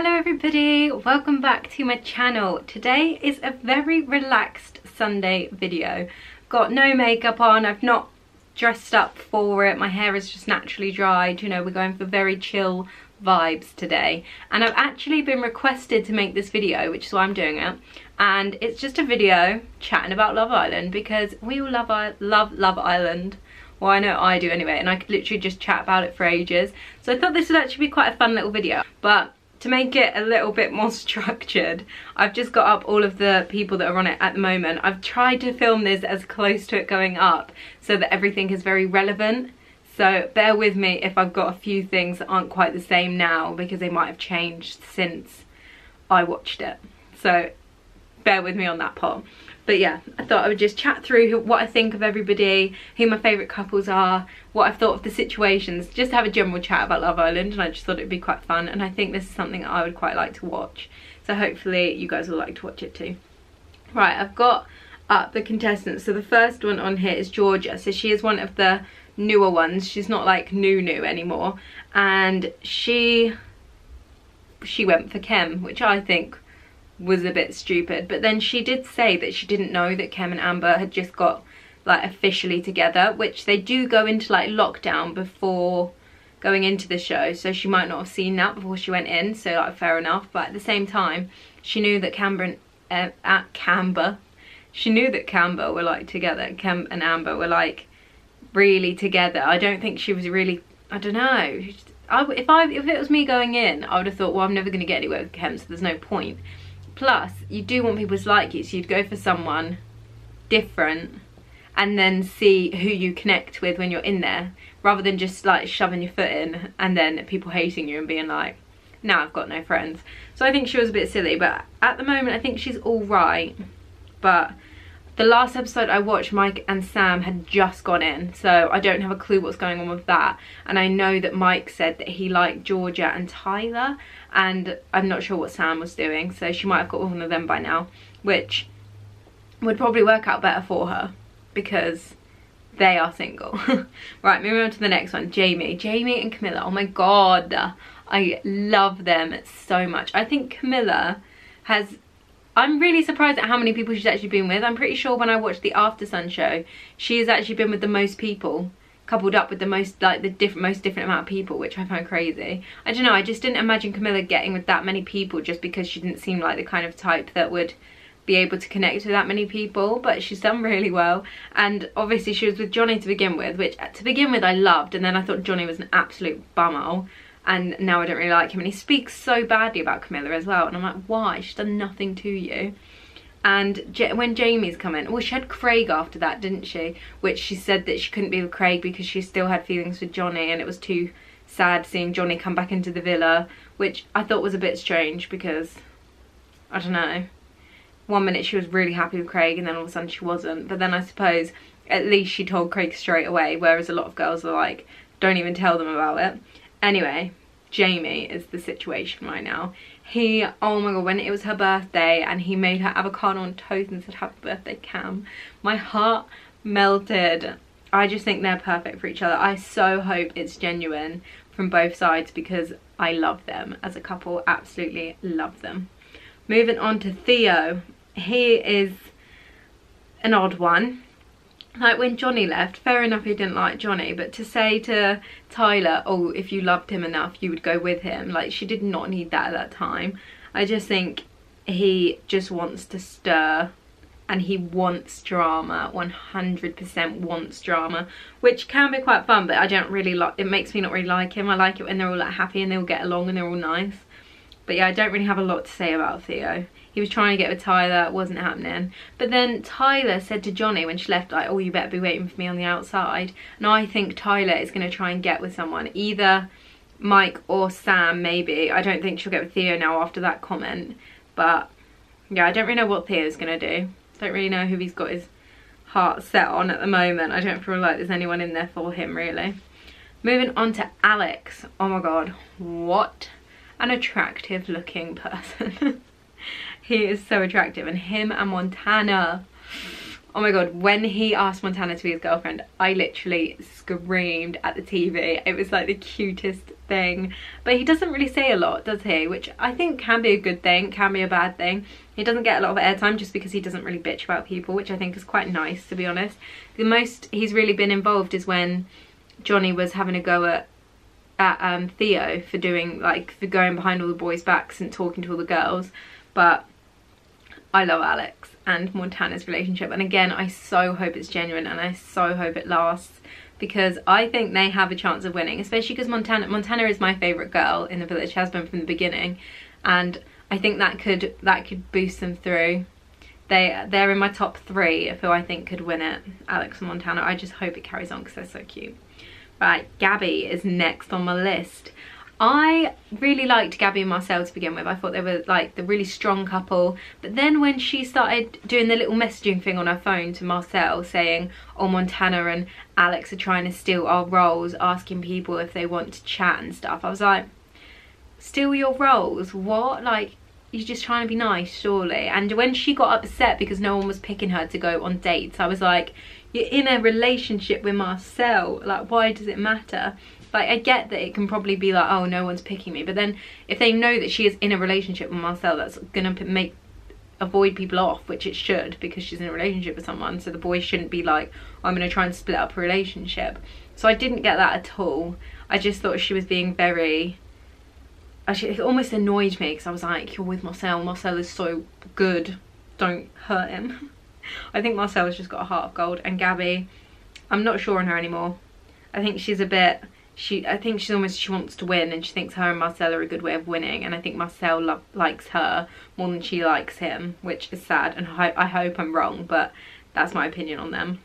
Hello everybody, welcome back to my channel. Today is a very relaxed Sunday video. Got no makeup on, I've not dressed up for it, my hair is just naturally dried, you know, we're going for very chill vibes today. And I've actually been requested to make this video, which is why I'm doing it. And it's just a video chatting about Love Island because we all love, love Love Island. Well, I know I do anyway, and I could literally just chat about it for ages. So I thought this would actually be quite a fun little video. But to make it a little bit more structured, I've just got up all of the people that are on it at the moment. I've tried to film this as close to it going up so that everything is very relevant. So bear with me if I've got a few things that aren't quite the same now because they might have changed since I watched it. So bear with me on that part. But yeah, I thought I would just chat through what I think of everybody, who my favourite couples are, what I've thought of the situations, just have a general chat about Love Island and I just thought it'd be quite fun and I think this is something I would quite like to watch. So hopefully you guys will like to watch it too. Right, I've got up the contestants. So the first one on here is Georgia. So she is one of the newer ones. She's not like new new anymore. And she she went for Kem, which I think was a bit stupid. But then she did say that she didn't know that Kem and Amber had just got like officially together, which they do go into like lockdown before going into the show. So she might not have seen that before she went in. So like fair enough. But at the same time, she knew that Camber and, uh, at Camber, she knew that Camber were like together. Kem and Amber were like really together. I don't think she was really, I don't know. I, if I if it was me going in, I would have thought, well, I'm never going to get anywhere with Kem, so there's no point. Plus, you do want people to like you, so you'd go for someone different and then see who you connect with when you're in there, rather than just like shoving your foot in and then people hating you and being like, now I've got no friends. So I think she was a bit silly, but at the moment I think she's all right. But the last episode I watched, Mike and Sam had just gone in, so I don't have a clue what's going on with that. And I know that Mike said that he liked Georgia and Tyler, and I'm not sure what Sam was doing, so she might have got one of them by now, which would probably work out better for her, because they are single. right, moving on to the next one, Jamie. Jamie and Camilla, oh my god, I love them so much. I think Camilla has I'm really surprised at how many people she's actually been with. I'm pretty sure when I watched the After Sun show, she has actually been with the most people coupled up with the most like the different most different amount of people which I find crazy. I don't know I just didn't imagine Camilla getting with that many people just because she didn't seem like the kind of type that would be able to connect with that many people but she's done really well. And obviously she was with Johnny to begin with which to begin with I loved and then I thought Johnny was an absolute bummer and now I don't really like him. And he speaks so badly about Camilla as well. And I'm like, why? She's done nothing to you. And J when Jamie's coming, well, she had Craig after that, didn't she? Which she said that she couldn't be with Craig because she still had feelings for Johnny and it was too sad seeing Johnny come back into the villa, which I thought was a bit strange because, I don't know, one minute she was really happy with Craig and then all of a sudden she wasn't. But then I suppose at least she told Craig straight away, whereas a lot of girls are like, don't even tell them about it. Anyway, Jamie is the situation right now. He, oh my god, when it was her birthday and he made her avocado on toast and said happy birthday Cam, my heart melted. I just think they're perfect for each other. I so hope it's genuine from both sides because I love them as a couple, absolutely love them. Moving on to Theo. He is an odd one like when Johnny left, fair enough he didn't like Johnny, but to say to Tyler, oh, if you loved him enough, you would go with him, like she did not need that at that time. I just think he just wants to stir and he wants drama, 100% wants drama, which can be quite fun, but I don't really like, it makes me not really like him. I like it when they're all like happy and they all get along and they're all nice. But yeah, I don't really have a lot to say about Theo. He was trying to get with Tyler, wasn't happening. But then Tyler said to Johnny when she left, like, oh, you better be waiting for me on the outside. And I think Tyler is going to try and get with someone, either Mike or Sam, maybe. I don't think she'll get with Theo now after that comment. But yeah, I don't really know what Theo's going to do. Don't really know who he's got his heart set on at the moment. I don't feel like there's anyone in there for him, really. Moving on to Alex. Oh my god, what an attractive looking person. He is so attractive and him and Montana Oh my god, when he asked Montana to be his girlfriend, I literally screamed at the TV. It was like the cutest thing. But he doesn't really say a lot, does he? Which I think can be a good thing, can be a bad thing. He doesn't get a lot of airtime just because he doesn't really bitch about people, which I think is quite nice, to be honest. The most he's really been involved is when Johnny was having a go at at um, Theo for doing like for going behind all the boys' backs and talking to all the girls. But I love Alex and Montana's relationship. And again, I so hope it's genuine and I so hope it lasts because I think they have a chance of winning, especially because Montana, Montana is my favourite girl in the village, has been from the beginning. And I think that could that could boost them through. They, they're in my top three of who I think could win it, Alex and Montana. I just hope it carries on because they're so cute. Right, Gabby is next on my list. I really liked Gabby and Marcel to begin with. I thought they were like the really strong couple. But then when she started doing the little messaging thing on her phone to Marcel saying, oh, Montana and Alex are trying to steal our roles, asking people if they want to chat and stuff. I was like, steal your roles? What? Like, you're just trying to be nice, surely. And when she got upset because no one was picking her to go on dates, I was like, you're in a relationship with Marcel. Like, why does it matter? Like I get that it can probably be like oh no one's picking me but then if they know that she is in a relationship with Marcel that's gonna make avoid people off which it should because she's in a relationship with someone so the boy shouldn't be like oh, I'm gonna try and split up a relationship. So I didn't get that at all. I just thought she was being very actually it almost annoyed me because I was like you're with Marcel. Marcel is so good. Don't hurt him. I think Marcel's just got a heart of gold. And Gabby I'm not sure on her anymore. I think she's a bit she I think she's almost she wants to win and she thinks her and Marcel are a good way of winning and I think Marcel likes her more than she likes him which is sad and I, I hope I'm wrong but that's my opinion on them.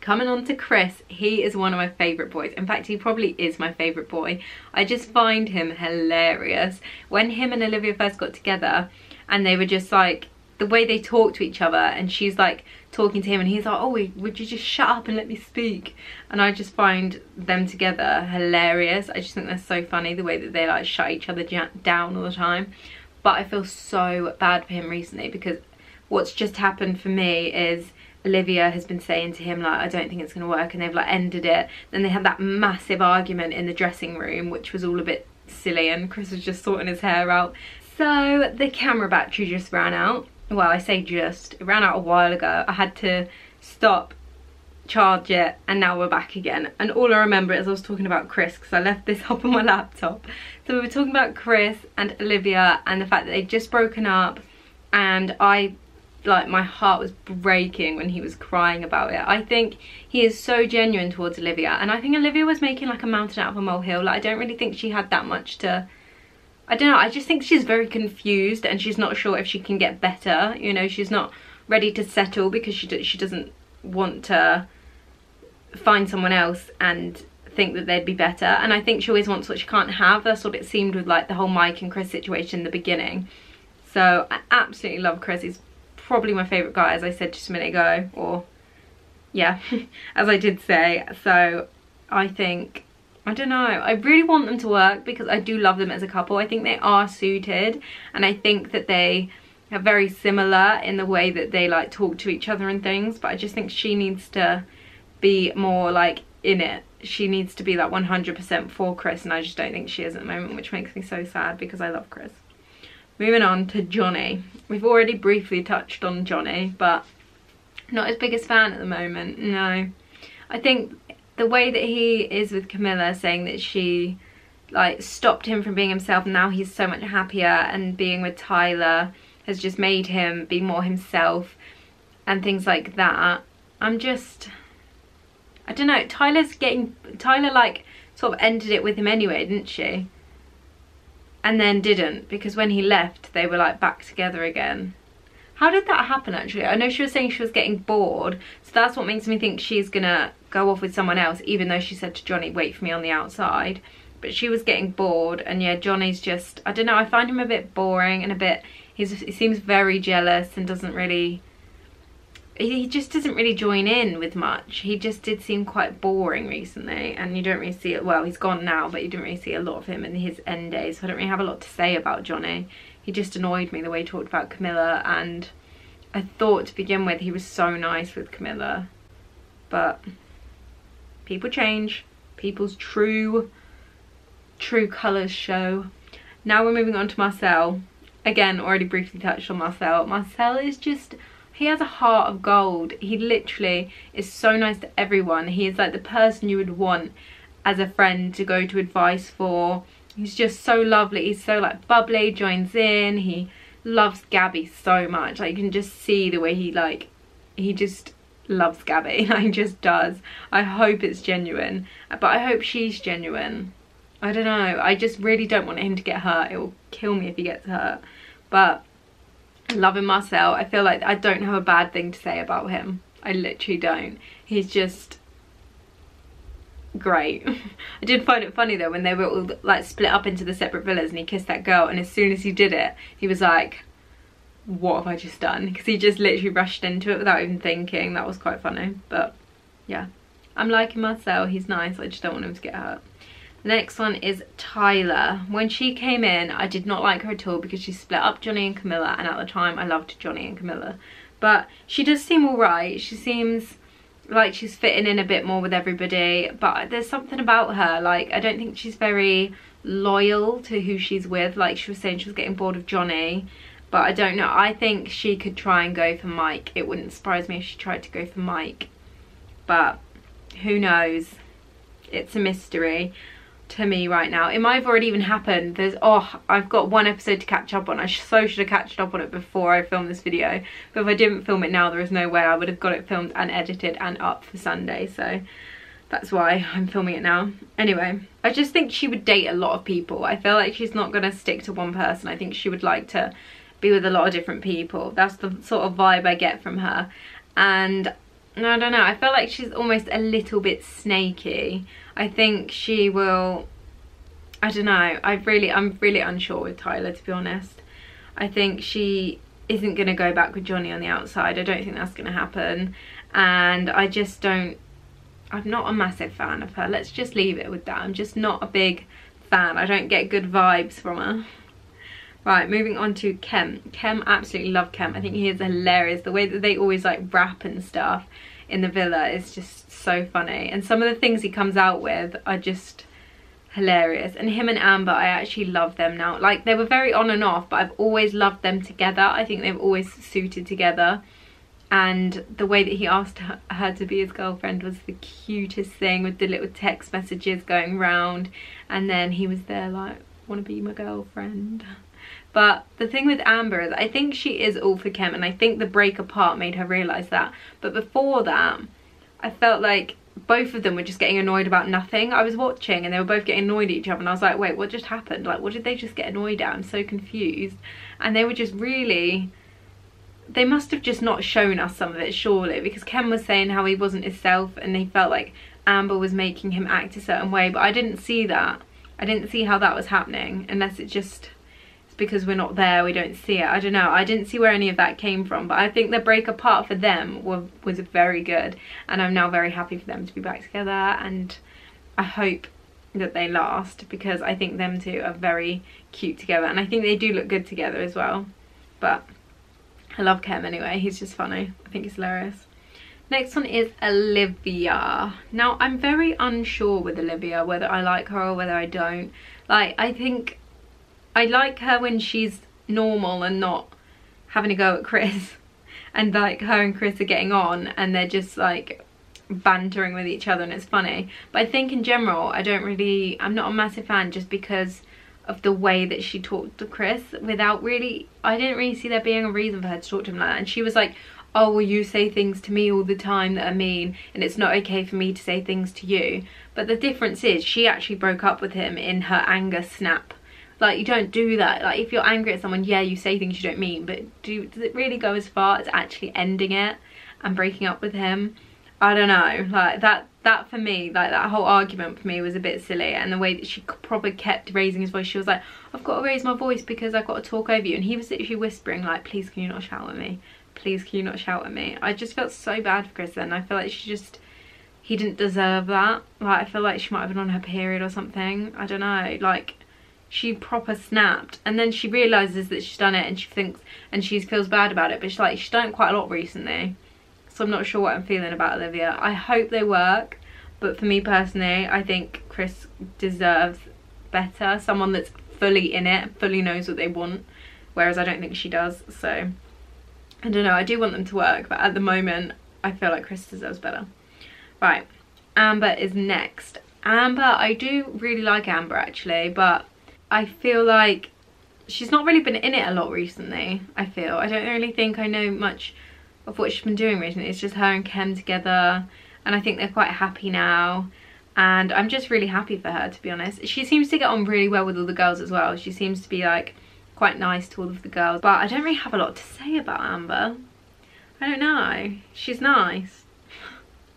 Coming on to Chris, he is one of my favourite boys. In fact, he probably is my favourite boy. I just find him hilarious. When him and Olivia first got together and they were just like, the way they talk to each other and she's like talking to him and he's like, oh, would you just shut up and let me speak? And I just find them together hilarious. I just think they're so funny, the way that they like shut each other down all the time. But I feel so bad for him recently because what's just happened for me is Olivia has been saying to him like I don't think it's gonna work and they've like ended it then they had that massive argument in the dressing room which was all a bit silly and Chris was just sorting his hair out so the camera battery just ran out well I say just, it ran out a while ago. I had to stop, charge it and now we're back again. And all I remember is I was talking about Chris because I left this up on my laptop. So we were talking about Chris and Olivia and the fact that they'd just broken up and I like my heart was breaking when he was crying about it. I think he is so genuine towards Olivia and I think Olivia was making like a mountain out of a molehill. Like I don't really think she had that much to I don't know, I just think she's very confused and she's not sure if she can get better. You know, she's not ready to settle because she, do, she doesn't want to find someone else and think that they'd be better. And I think she always wants what she can't have. That's what it seemed with like the whole Mike and Chris situation in the beginning. So I absolutely love Chris. He's probably my favourite guy, as I said just a minute ago. Or, yeah, as I did say. So I think I don't know. I really want them to work because I do love them as a couple. I think they are suited and I think that they are very similar in the way that they like talk to each other and things but I just think she needs to be more like in it. She needs to be like 100% for Chris and I just don't think she is at the moment which makes me so sad because I love Chris. Moving on to Johnny. We've already briefly touched on Johnny but not his biggest fan at the moment, no. I think the way that he is with Camilla saying that she like stopped him from being himself and now he's so much happier and being with Tyler has just made him be more himself and things like that. I'm just, I don't know, Tyler's getting, Tyler like sort of ended it with him anyway, didn't she? And then didn't because when he left they were like back together again. How did that happen actually? I know she was saying she was getting bored so that's what makes me think she's gonna go off with someone else even though she said to Johnny wait for me on the outside but she was getting bored and yeah Johnny's just I don't know I find him a bit boring and a bit he seems very jealous and doesn't really he just doesn't really join in with much he just did seem quite boring recently and you don't really see it well he's gone now but you didn't really see a lot of him in his end days so I don't really have a lot to say about Johnny he just annoyed me the way he talked about Camilla and I thought to begin with he was so nice with Camilla. But people change. People's true, true colours show. Now we're moving on to Marcel. Again, already briefly touched on Marcel. Marcel is just, he has a heart of gold. He literally is so nice to everyone. He is like the person you would want as a friend to go to advice for. He's just so lovely. He's so like bubbly, joins in. He loves Gabby so much. Like you can just see the way he like, he just loves Gabby. Like just does. I hope it's genuine. But I hope she's genuine. I don't know. I just really don't want him to get hurt. It will kill me if he gets hurt. But loving Marcel. I feel like I don't have a bad thing to say about him. I literally don't. He's just great. I did find it funny though when they were all like split up into the separate villas and he kissed that girl and as soon as he did it he was like what have I just done? Because he just literally rushed into it without even thinking. That was quite funny. But yeah. I'm liking Marcel. He's nice. I just don't want him to get hurt. The next one is Tyler. When she came in, I did not like her at all because she split up Johnny and Camilla and at the time I loved Johnny and Camilla. But she does seem alright. She seems like she's fitting in a bit more with everybody. But there's something about her. Like I don't think she's very loyal to who she's with. Like she was saying she was getting bored of Johnny but I don't know I think she could try and go for Mike it wouldn't surprise me if she tried to go for Mike but who knows it's a mystery to me right now. It might have already even happened. There's, oh, I've got one episode to catch up on. I so should have catched up on it before I filmed this video. But if I didn't film it now, there is no way I would have got it filmed and edited and up for Sunday. So that's why I'm filming it now. Anyway, I just think she would date a lot of people. I feel like she's not going to stick to one person. I think she would like to be with a lot of different people. That's the sort of vibe I get from her. And I don't know, I feel like she's almost a little bit snaky. I think she will, I don't know, I really, I'm really unsure with Tyler to be honest. I think she isn't going to go back with Johnny on the outside. I don't think that's going to happen. And I just don't, I'm not a massive fan of her. Let's just leave it with that. I'm just not a big fan. I don't get good vibes from her. Right, moving on to Kem. Kem, absolutely love Kem. I think he is hilarious. The way that they always like rap and stuff in the villa is just so funny. And some of the things he comes out with are just hilarious. And him and Amber, I actually love them now. Like, they were very on and off, but I've always loved them together. I think they've always suited together. And the way that he asked her to be his girlfriend was the cutest thing with the little text messages going round. And then he was there like, want to be my girlfriend. But the thing with Amber is I think she is all for Kem and I think the break apart made her realise that. But before that, I felt like both of them were just getting annoyed about nothing. I was watching and they were both getting annoyed at each other and I was like, wait, what just happened? Like, what did they just get annoyed at? I'm so confused. And they were just really... They must have just not shown us some of it, surely, because Kem was saying how he wasn't himself and he felt like Amber was making him act a certain way, but I didn't see that. I didn't see how that was happening, unless it just because we're not there we don't see it. I don't know. I didn't see where any of that came from but i think the break apart for them were, was very good and i'm now very happy for them to be back together and i hope that they last because i think them two are very cute together and i think they do look good together as well. But i love kem anyway. He's just funny. I think he's hilarious. Next one is Olivia. Now, I'm very unsure with Olivia, whether I like her or whether I don't. Like, I think I like her when she's normal and not having a go at Chris. And like her and Chris are getting on and they're just like bantering with each other and it's funny. But I think in general, I don't really, I'm not a massive fan just because of the way that she talked to Chris without really, I didn't really see there being a reason for her to talk to him like that. And she was like, oh, well, you say things to me all the time that are mean and it's not okay for me to say things to you. But the difference is she actually broke up with him in her anger snap like you don't do that. Like if you're angry at someone yeah you say things you don't mean but do does it really go as far as actually ending it and breaking up with him? I don't know. Like that that for me like that whole argument for me was a bit silly and the way that she probably kept raising his voice she was like i've got to raise my voice because i've got to talk over you. And he was literally whispering like please can you not shout at me? Please can you not shout at me? I just felt so bad for chris then. I feel like she just he didn't deserve that. Like i feel like she might have been on her period or something. I don't know. Like she proper snapped and then she realizes that she's done it and she thinks and she feels bad about it but she's like she's done it quite a lot recently so i'm not sure what i'm feeling about olivia. I hope they work but for me personally i think chris deserves better someone that's fully in it fully knows what they want whereas i don't think she does so i don't know i do want them to work but at the moment i feel like chris deserves better. Right amber is next. Amber i do really like amber actually but I feel like she's not really been in it a lot recently, I feel. I don't really think I know much of what she's been doing recently. It's just her and Kem together and I think they're quite happy now and I'm just really happy for her to be honest. She seems to get on really well with all the girls as well. She seems to be like quite nice to all of the girls but I don't really have a lot to say about Amber. I don't know. She's nice.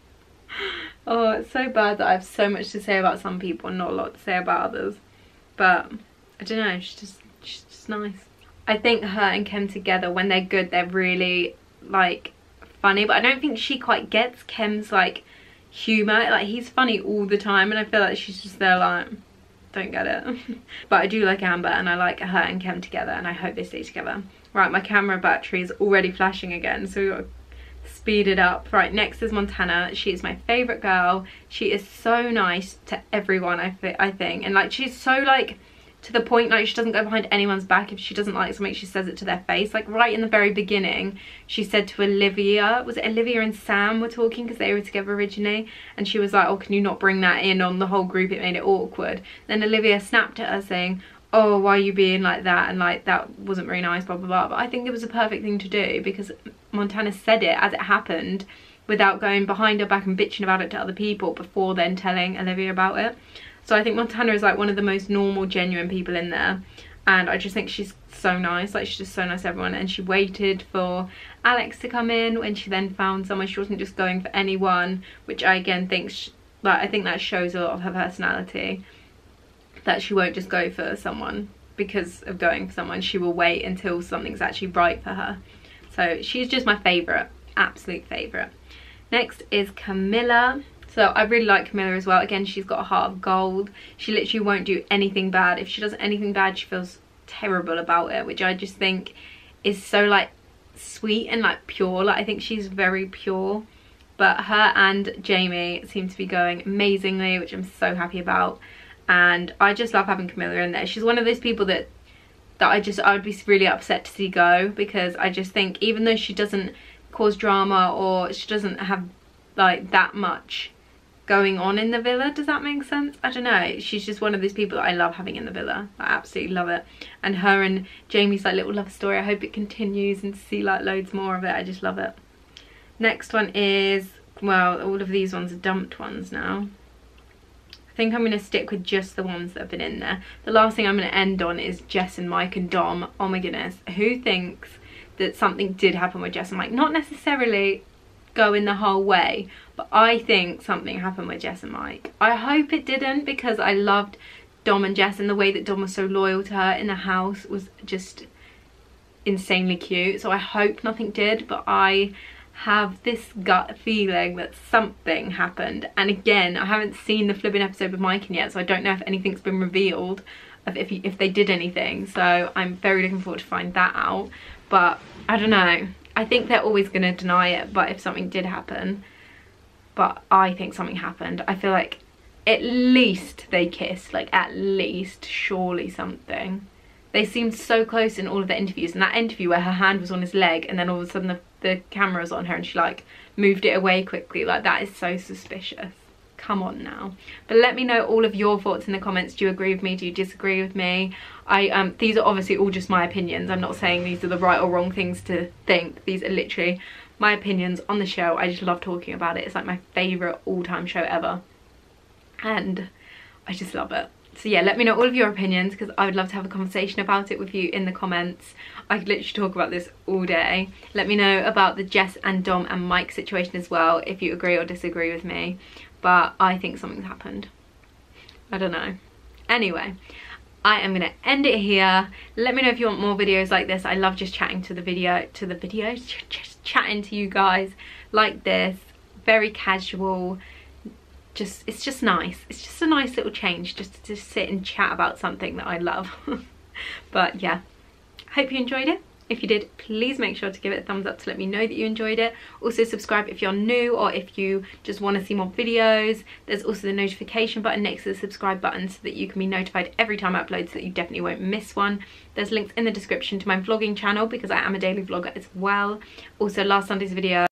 oh, it's so bad that I have so much to say about some people and not a lot to say about others but I don't know, she's just, she's just nice. I think her and Kem together, when they're good, they're really, like, funny. But I don't think she quite gets Kem's, like, humour. Like, he's funny all the time. And I feel like she's just there, like, don't get it. but I do like Amber and I like her and Kem together. And I hope they stay together. Right, my camera battery is already flashing again. So we got speed it up. Right, next is Montana. She is my favourite girl. She is so nice to everyone, I, I think. And like, she's so like, to the point like she doesn't go behind anyone's back if she doesn't like something she says it to their face like right in the very beginning she said to olivia was it olivia and sam were talking because they were together originally and she was like oh can you not bring that in on the whole group it made it awkward then olivia snapped at her saying oh why are you being like that? And like that wasn't very nice blah blah blah. But i think it was a perfect thing to do because montana said it as it happened without going behind her back and bitching about it to other people before then telling olivia about it. So i think montana is like one of the most normal genuine people in there. And i just think she's so nice. Like she's just so nice to everyone. And she waited for alex to come in when she then found someone. She wasn't just going for anyone which i again think she, like i think that shows a lot of her personality that she won't just go for someone because of going for someone. She will wait until something's actually right for her. So she's just my favourite, absolute favourite. Next is Camilla. So I really like Camilla as well. Again, she's got a heart of gold. She literally won't do anything bad. If she does anything bad, she feels terrible about it, which I just think is so like sweet and like pure. Like I think she's very pure. But her and Jamie seem to be going amazingly, which I'm so happy about and I just love having Camilla in there. She's one of those people that that I just I would be really upset to see go because I just think even though she doesn't cause drama or she doesn't have like that much going on in the villa does that make sense? I don't know. She's just one of those people that i love having in the villa. I absolutely love it. And her and jamie's like little love story. I hope it continues and see like loads more of it. I just love it. Next one is well all of these ones are dumped ones now I think I'm going to stick with just the ones that have been in there. The last thing I'm going to end on is Jess and Mike and Dom. Oh my goodness. Who thinks that something did happen with Jess and Mike? Not necessarily going the whole way, but I think something happened with Jess and Mike. I hope it didn't because I loved Dom and Jess and the way that Dom was so loyal to her in the house was just insanely cute. So I hope nothing did, but I have this gut feeling that something happened. And again I haven't seen the flipping episode with Mike yet so I don't know if anything's been revealed if, if they did anything. So I'm very looking forward to find that out. But I don't know. I think they're always going to deny it but if something did happen but I think something happened I feel like at least they kissed like at least surely something they seemed so close in all of the interviews and that interview where her hand was on his leg and then all of a sudden the the cameras on her and she like moved it away quickly like that is so suspicious. Come on now. But let me know all of your thoughts in the comments. Do you agree with me? Do you disagree with me? I um these are obviously all just my opinions. I'm not saying these are the right or wrong things to think. These are literally my opinions on the show. I just love talking about it. It's like my favorite all-time show ever. And i just love it so yeah let me know all of your opinions because i would love to have a conversation about it with you in the comments i could literally talk about this all day let me know about the jess and dom and mike situation as well if you agree or disagree with me but i think something's happened i don't know anyway I am gonna end it here. Let me know if you want more videos like this. I love just chatting to the video, to the videos, just chatting to you guys like this. Very casual, just it's just nice it's just a nice little change just to sit and chat about something that I love but yeah hope you enjoyed it if you did, please make sure to give it a thumbs up to let me know that you enjoyed it. Also subscribe if you're new or if you just want to see more videos. There's also the notification button next to the subscribe button so that you can be notified every time I upload so that you definitely won't miss one. There's links in the description to my vlogging channel because I am a daily vlogger as well. Also last Sunday's video